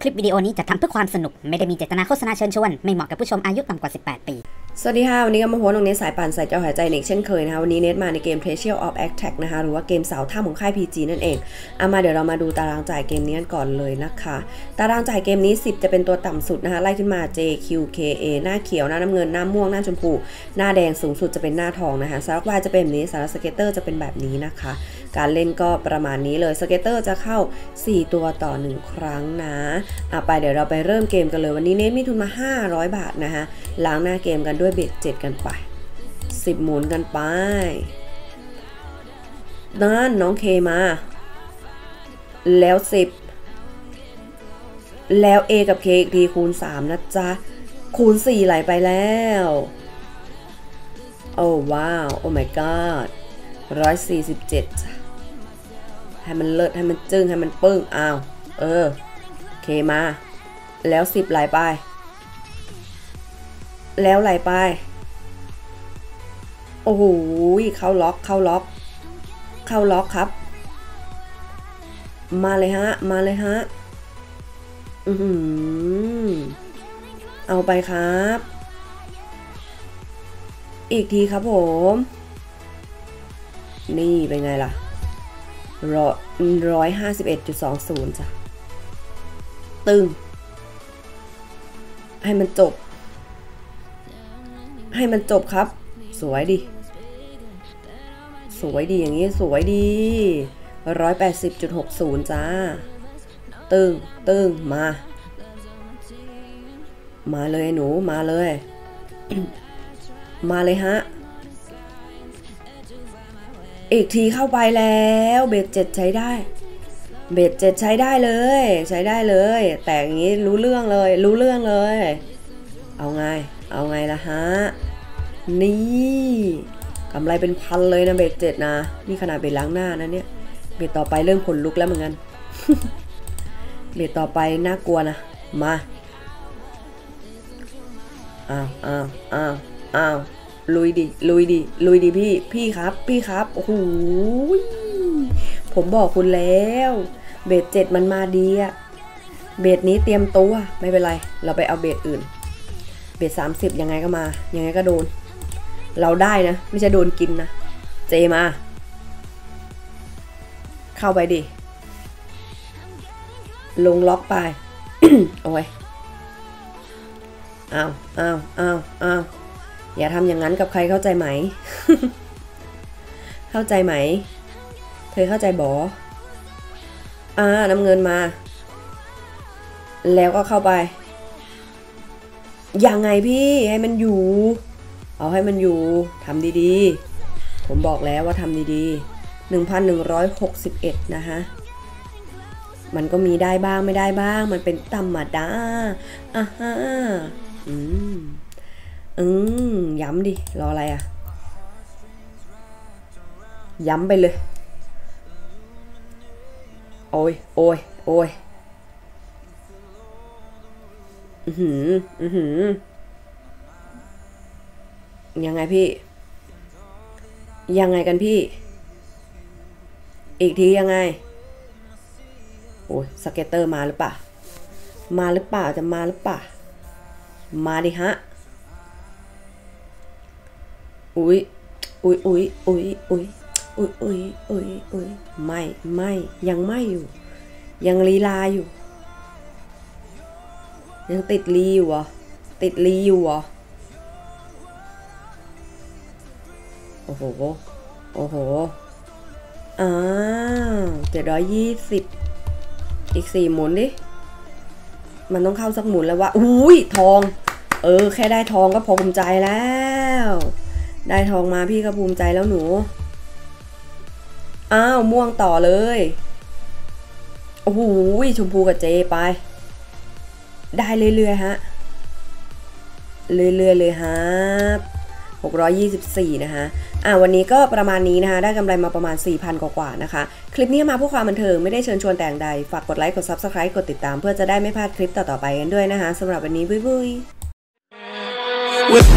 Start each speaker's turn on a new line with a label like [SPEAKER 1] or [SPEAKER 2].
[SPEAKER 1] คลิปวิดีโอนี้จะทำเพื่อความสนุก ไม่ได้มีเจตนาโฆษณาเชิญชวน ไม่เหมาะกับผู้ชมอายุต่ำกว่า 18 ปี
[SPEAKER 2] สวัสดีค่ะ วันนี้ก็มาโพสต์ตรงนี้สายป่านสายเจ้าหายใจเน็กเช่นเคยนะคะ วันนี้เน็ตมาในเกม Treasure of Attack นะคะ หรือว่าเกมเสาท่าของค่าย PG นั่นเองเอามาเดี๋ยวเรามาดูตารางจ่ายเกมนี้กันก่อนเลยนะคะ ตารางจ่ายเกมนี้ 10 จะเป็นตัวต่ำสุดนะคะ ไล่ขึ้นมา J Q K A หน้าเขียว หน้าน้ำเงิน หน้าม่วง หน้าชมพู หน้าแดงสูงสุดจะเป็นหน้าทองนะคะสารักวายจะเป็นแบบนี้สารักสเก็ตเตอร์จะเป็นแบบนี้นะคะ การเล่นก็ประมาณนี้เลย scatter จะเข้า 4 ตัวต่อ 1 ครั้งนะอะไปเดี๋ยวเราไปเริ่มเกมกันเลย วันนี้เน็ตมีทุนมา 500 บาทนะคะล้างหน้าเกมกันด้วย bet 7กันไป10หมุนกันไปนั่นน้อง K มา แล้ว10แล้ว A กับ K อีกทีคูณ 3 นะจ๊ะ คูณ 4 ไหลไปแล้ว โอ้ว้าว โอ้ my god 147จ้ะให้มันเลิศให้มันจึ้งให้มันปึ้งอ้าว เออเคมา แล้ว 10 ไหลไป แล้วไหลไป โอ้โหเข้าล็อกเข้าล็อก เข้าล็อกครับ มาเลยฮะ มาเลยฮะ อือเอาไปครับ อีกทีครับผม นี่เป็นไงล่ะร้อยร้อยห้าสิบเอ็ดจุดสองศูนย์จ้ะ ตึง ให้มันจบ ให้มันจบครับ สวยดี สวยดีอย่างนี้สวยดีร้อยแปดสิบจุดหกศูนย์จ้า ตึงตึงมา มาเลยหนูมาเลย มาเลยฮะ อีกทีเข้าไปแล้วเบ็ดเจ็ดใช้ได้เบ็ดเจ็ดใช้ได้เลย ใช้ได้เลย แต่อย่างนี้รู้เรื่องเลย รู้เรื่องเลย เอาไง เอาไงล่ะฮะ นี่กำไรเป็นพันเลยนะเบ็ดเจ็ดนะ นี่ขนาดเบ็ดล้างหน้านะเนี่ย เบ็ดต่อไปเริ่มขนลุกแล้วเหมือนกัน เบ็ดต่อไปน่ากลัวนะ มา อ้าวอ้าวอ้าวอ้าวลุยดิ ลุยดิ ลุยดิพี่ พี่ครับ พี่ครับ โอ้โห ผมบอกคุณแล้ว เบสเจ็ดมันมาดีอะเบสนี้เตรียมตัว ไม่เป็นไร เราไปเอาเบสอื่น เบสสามสิบยังไงก็มา ยังไงก็โดน เราได้นะ ไม่ใช่โดนกินนะ เจมา เข้าไปดิ ลงล็อกไป โอ้ยอ้าวอ้าวอ้าวอ้าวอย่าทำอย่างนั้นกับใครเข้าใจไหม เข้าใจไหม เธอเข้าใจบออ่าน้ำเงินมา แล้วก็เข้าไป ยังไงพี่ให้มันอยู่ เอาให้มันอยู่ทำดีๆ ผมบอกแล้วว่าทำดีๆ 1,161 นะคะมันก็มีได้บ้างไม่ได้บ้าง มันเป็นธรรมดาอะฮะอืมอืมย้ำดิ รออะไรอะ ย้ำไปเลย โอ้ยโอ้ยโอ้ยอือหือ อือหือ ยังไงพี่ ยังไงกันพี่ อีกทียังไง โอ้ยสเก็ตเตอร์มาหรือเปล่า มาหรือเปล่าจะมาหรือเปล่า มาดิฮะ อุ้ยอุ้ยอุ้ยอุ้ยอุ้ยอุ้ยอุ้ยอุ้ยอุ้ยไม่ไม่ยังไม่อยู่ ยังลีลาอยู่ ยังติดลีอยู่เหรอติดลีอยู่เหรอ โห โอ้โห อ้าวเจ็ดร้อยยี่สิบ อีกสี่หมุนดิ มันต้องเข้าสักหมุนแล้ววะ อุ้ยทอง เออ แค่ได้ทองก็พอภูมิใจแล้ว ได้ทองมาพี่ก็ภูมิใจแล้วหนู อ้าว ม่วงต่อเลย โอ้โหชมพูกับเจไป ได้เรื่อยๆฮะ เรื่อยๆเลยฮะ624 นะคะ อ่าวันนี้ก็ประมาณนี้นะคะ ได้กำไรมาประมาณ 4,000 กว่าๆนะคะ คลิปนี้มาเพื่อความบันเทิงไม่ได้เชิญชวนแต่งใด ฝากกดไลค์ กด Subscribe กดติดตามเพื่อจะได้ไม่พลาดคลิปต่อๆไปกันด้วยนะคะสำหรับวันนี้บุยบาย
[SPEAKER 3] With